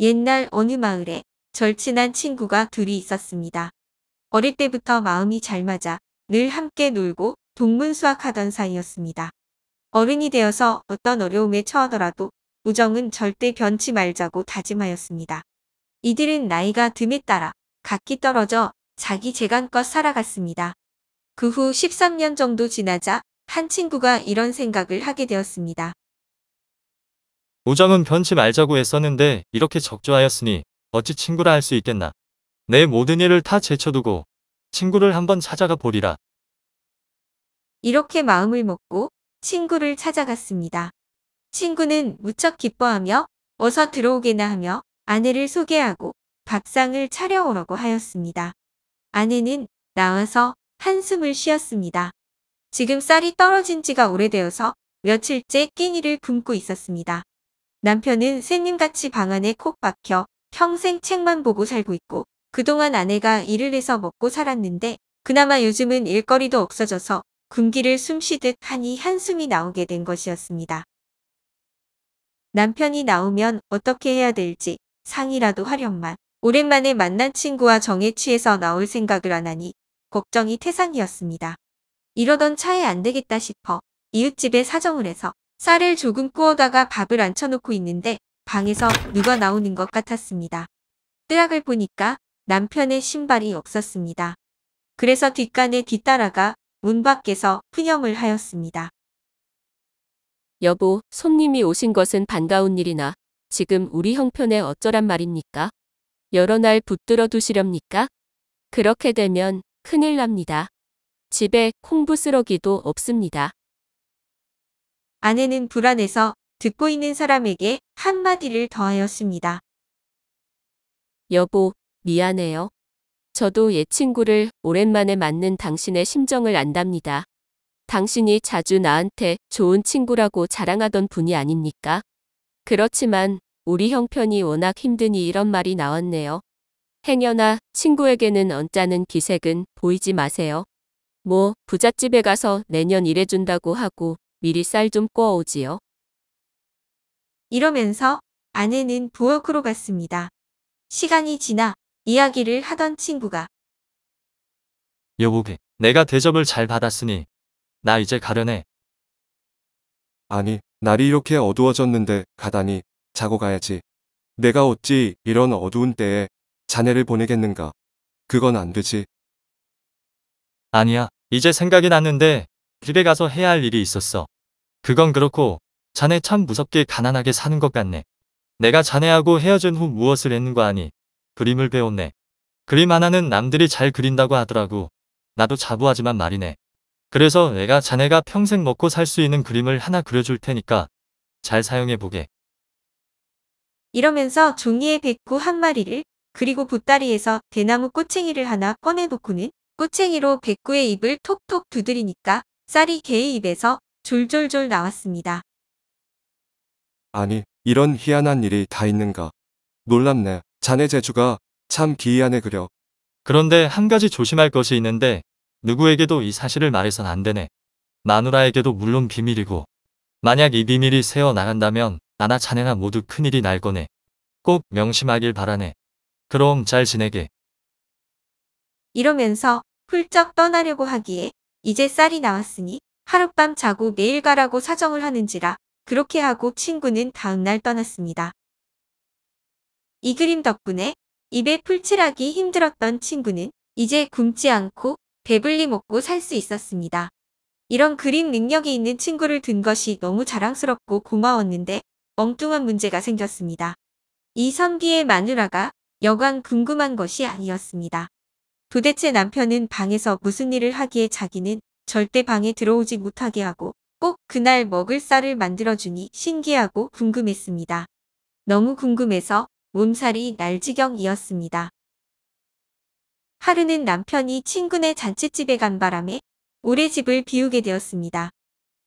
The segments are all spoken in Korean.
옛날 어느 마을에 절친한 친구가 둘이 있었습니다. 어릴 때부터 마음이 잘 맞아 늘 함께 놀고 동문수학하던 사이였습니다. 어른이 되어서 어떤 어려움에 처하더라도 우정은 절대 변치 말자고 다짐하였습니다. 이들은 나이가 듦에 따라 각기 떨어져 자기 재간껏 살아갔습니다. 그 후 13년 정도 지나자 한 친구가 이런 생각을 하게 되었습니다. 우정은 변치 말자고 했었는데 이렇게 적조하였으니 어찌 친구라 할 수 있겠나. 내 모든 일을 다 제쳐두고 친구를 한번 찾아가 보리라. 이렇게 마음을 먹고 친구를 찾아갔습니다. 친구는 무척 기뻐하며 어서 들어오게나 하며 아내를 소개하고 밥상을 차려오라고 하였습니다. 아내는 나와서 한숨을 쉬었습니다. 지금 쌀이 떨어진 지가 오래되어서 며칠째 끼니를 굶고 있었습니다. 남편은 새님같이 방 안에 콕 박혀 평생 책만 보고 살고 있고 그동안 아내가 일을 해서 먹고 살았는데 그나마 요즘은 일거리도 없어져서 굶기를 숨쉬듯 하니 한숨이 나오게 된 것이었습니다. 남편이 나오면 어떻게 해야 될지 상의라도 하련만 오랜만에 만난 친구와 정에 취해서 나올 생각을 안 하니 걱정이 태산이었습니다. 이러던 차에 안 되겠다 싶어 이웃집에 사정을 해서 쌀을 조금 구워다가 밥을 앉혀놓고 있는데 방에서 누가 나오는 것 같았습니다. 뜨락을 보니까 남편의 신발이 없었습니다. 그래서 뒷간에 뒤따라가 문 밖에서 푸념을 하였습니다. 여보, 손님이 오신 것은 반가운 일이나 지금 우리 형편에 어쩌란 말입니까? 여러 날 붙들어 두시렵니까? 그렇게 되면 큰일 납니다. 집에 콩부스러기도 없습니다. 아내는 불안해서 듣고 있는 사람에게 한마디를 더하였습니다. 여보, 미안해요. 저도 옛 친구를 오랜만에 만는 당신의 심정을 안답니다. 당신이 자주 나한테 좋은 친구라고 자랑하던 분이 아닙니까? 그렇지만 우리 형편이 워낙 힘드니 이런 말이 나왔네요. 행여나 친구에게는 언짢은 기색은 보이지 마세요. 뭐 부잣집에 가서 내년 일해준다고 하고 미리 쌀 좀 구워오지요. 이러면서 아내는 부엌으로 갔습니다. 시간이 지나 이야기를 하던 친구가 여보게, 내가 대접을 잘 받았으니 나 이제 가려네. 아니, 날이 이렇게 어두워졌는데 가다니 자고 가야지. 내가 어찌 이런 어두운 때에 자네를 보내겠는가. 그건 안 되지. 아니야, 이제 생각이 났는데 집에 가서 해야 할 일이 있었어. 그건 그렇고 자네 참 무섭게 가난하게 사는 것 같네. 내가 자네하고 헤어진 후 무엇을 했는가 하니 그림을 배웠네. 그림 하나는 남들이 잘 그린다고 하더라고. 나도 자부하지만 말이네. 그래서 내가 자네가 평생 먹고 살 수 있는 그림을 하나 그려줄 테니까 잘 사용해 보게. 이러면서 종이에 백구 한 마리를 그리고 보따리에서 대나무 꼬챙이를 하나 꺼내놓고는 꼬챙이로 백구의 입을 톡톡 두드리니까 쌀이 개의 입에서 졸졸졸 나왔습니다. 아니, 이런 희한한 일이 다 있는가. 놀랍네. 자네 재주가 참 기이하네 그려. 그런데 한 가지 조심할 것이 있는데 누구에게도 이 사실을 말해선 안 되네. 마누라에게도 물론 비밀이고 만약 이 비밀이 새어 나간다면 나나 자네나 모두 큰일이 날 거네. 꼭 명심하길 바라네. 그럼 잘 지내게. 이러면서 훌쩍 떠나려고 하기에 이제 쌀이 나왔으니 하룻밤 자고 매일 가라고 사정을 하는지라 그렇게 하고 친구는 다음날 떠났습니다. 이 그림 덕분에 입에 풀칠하기 힘들었던 친구는 이제 굶지 않고 배불리 먹고 살 수 있었습니다. 이런 그림 능력이 있는 친구를 둔 것이 너무 자랑스럽고 고마웠는데 엉뚱한 문제가 생겼습니다. 이 선비의 마누라가 여간 궁금한 것이 아니었습니다. 도대체 남편은 방에서 무슨 일을 하기에 자기는 절대 방에 들어오지 못하게 하고 꼭 그날 먹을 쌀을 만들어주니 신기하고 궁금했습니다. 너무 궁금해서 몸살이 날 지경이었습니다. 하루는 남편이 친구네 잔치집에 간 바람에 오래 집을 비우게 되었습니다.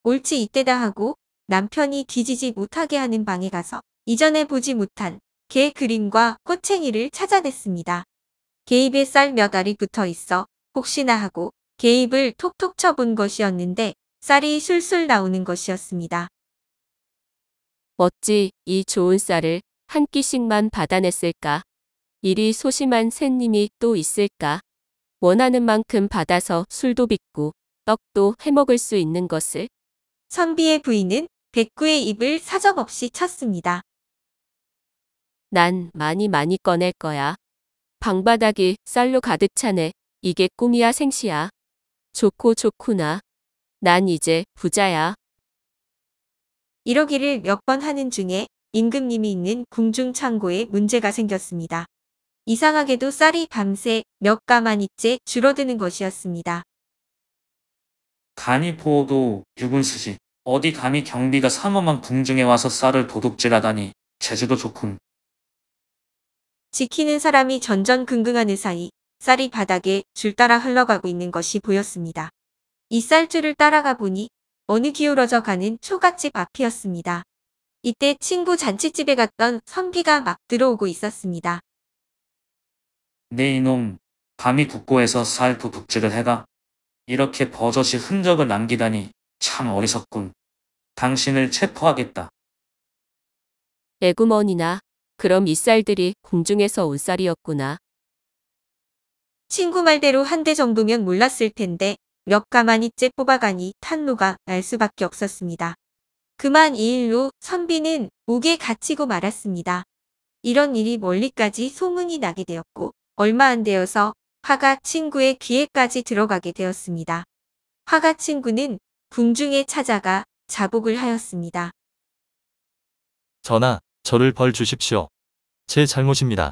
옳지 이때다 하고 남편이 뒤지지 못하게 하는 방에 가서 이전에 보지 못한 개 그림과 꼬챙이를 찾아냈습니다. 개입에 쌀 몇 알이 붙어 있어 혹시나 하고 개입을 톡톡 쳐본 것이었는데 쌀이 술술 나오는 것이었습니다. 어찌 이 좋은 쌀을 한 끼씩만 받아냈을까? 일이 소심한 샌님이 또 있을까? 원하는 만큼 받아서 술도 빚고 떡도 해먹을 수 있는 것을 선비의 부인은 백구의 입을 사정없이 쳤습니다. 난 많이 많이 꺼낼 거야. 방바닥이 쌀로 가득 차네. 이게 꿈이야 생시야. 좋고 좋구나. 난 이제 부자야. 이러기를 몇 번 하는 중에 임금님이 있는 궁중 창고에 문제가 생겼습니다. 이상하게도 쌀이 밤새 몇 가마니째 줄어드는 것이었습니다. 간이 보호도 유분 수지. 어디 감히 경비가 삼엄한 궁중에 와서 쌀을 도둑질하다니. 제주도 좋군. 지키는 사람이 전전긍긍하는 사이 쌀이 바닥에 줄 따라 흘러가고 있는 것이 보였습니다. 이 쌀줄을 따라가 보니 어느 기울어져 가는 초가집 앞이었습니다. 이때 친구 잔치집에 갔던 선비가 막 들어오고 있었습니다. 네 이놈, 감히 국고에서 쌀 도둑질을 해가. 이렇게 버젓이 흔적을 남기다니 참 어리석군. 당신을 체포하겠다. 애구머니나. 그럼 이 쌀들이 궁중에서 온 쌀이었구나. 친구 말대로 한 대 정도면 몰랐을 텐데 몇 가마니째 뽑아가니 탄로가 날 수밖에 없었습니다. 그만 이 일로 선비는 옥에 갇히고 말았습니다. 이런 일이 멀리까지 소문이 나게 되었고 얼마 안 되어서 화가 친구의 귀에까지 들어가게 되었습니다. 화가 친구는 궁중에 찾아가 자복을 하였습니다. 전하, 저를 벌 주십시오. 제 잘못입니다.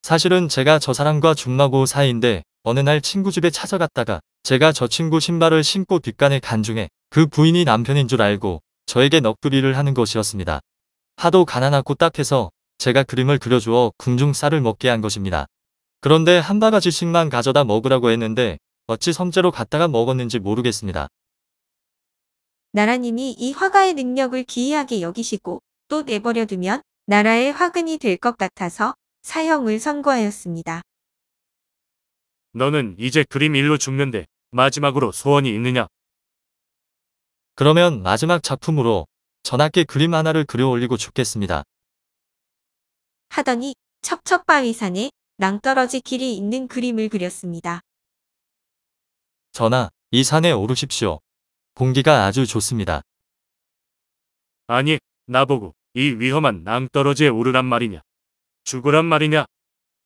사실은 제가 저 사람과 중마고 사이인데 어느 날 친구 집에 찾아갔다가 제가 저 친구 신발을 신고 뒷간에 간 중에 그 부인이 남편인 줄 알고 저에게 넋두리를 하는 것이었습니다. 하도 가난하고 딱해서 제가 그림을 그려주어 궁중 쌀을 먹게 한 것입니다. 그런데 한 바가지씩만 가져다 먹으라고 했는데 어찌 섬째로 갖다가 먹었는지 모르겠습니다. 나라님이 이 화가의 능력을 기이하게 여기시고 또 내버려 두면 나라의 화근이 될 것 같아서 사형을 선고하였습니다. 너는 이제 그림 일로 죽는데 마지막으로 소원이 있느냐? 그러면 마지막 작품으로 전하께 그림 하나를 그려 올리고 죽겠습니다. 하더니 첩첩바위산에 낭떠러지 길이 있는 그림을 그렸습니다. 전하, 이 산에 오르십시오. 공기가 아주 좋습니다. 아니, 나보고 이 위험한 낭떠러지에 오르란 말이냐? 죽으란 말이냐?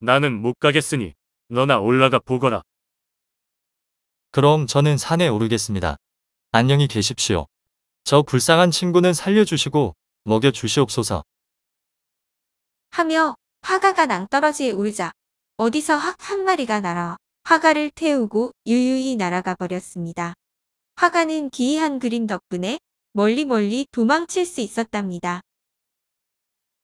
나는 못 가겠으니 너나 올라가 보거라. 그럼 저는 산에 오르겠습니다. 안녕히 계십시오. 저 불쌍한 친구는 살려주시고 먹여주시옵소서. 하며 화가가 낭떠러지에 오르자 어디서 확 한 마리가 날아 화가를 태우고 유유히 날아가 버렸습니다. 화가는 기이한 그림 덕분에 멀리 멀리 도망칠 수 있었답니다.